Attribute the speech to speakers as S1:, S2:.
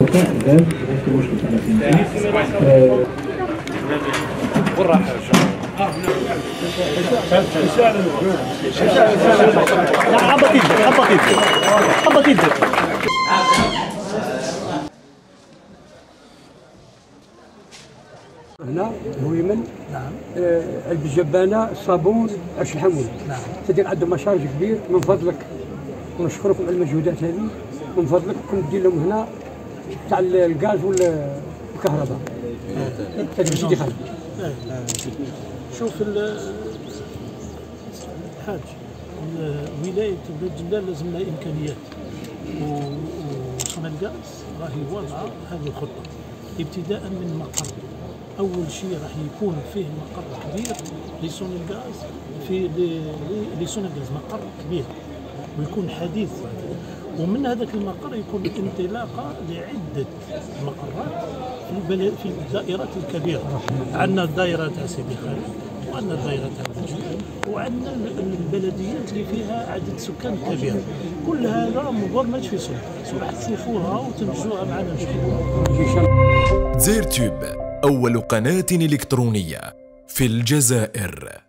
S1: يدك يدك يدك
S2: هنا مهمل نعم. علبة الجبانة الصابون الحمول. نعم. تدير عندهم مشارج كبير. من فضلك ونشكركم على المجهودات هذه. من فضلك كنت دير لهم هنا تاع الغاز والكهرباء هذا سيدي خالد.
S3: شوف ال- الحاج ال- ولاية بلاد جلال لازم لها إمكانيات. وصنع الغاز راهي واضعة هذه الخطة. ابتداء من مقر. أول شيء راح يكون فيه مقر كبير لصنع الغاز في ل- ل- لصنع الغاز مقر كبير. ويكون حديث ومن هذاك المقر يكون انطلاقه لعدة مقرات في البلد في الدائرات الكبيرة. عندنا الدائرة تاع سيدي خالد وعندنا الدائرة تاع وعندنا ال- البلديات اللي فيها عدد سكان كبير. كل هذا مبرمج في صورة راح تشوفوها وتنجزوها معنا ان شاء الله
S4: زير تيوب أول قناة إلكترونية في الجزائر.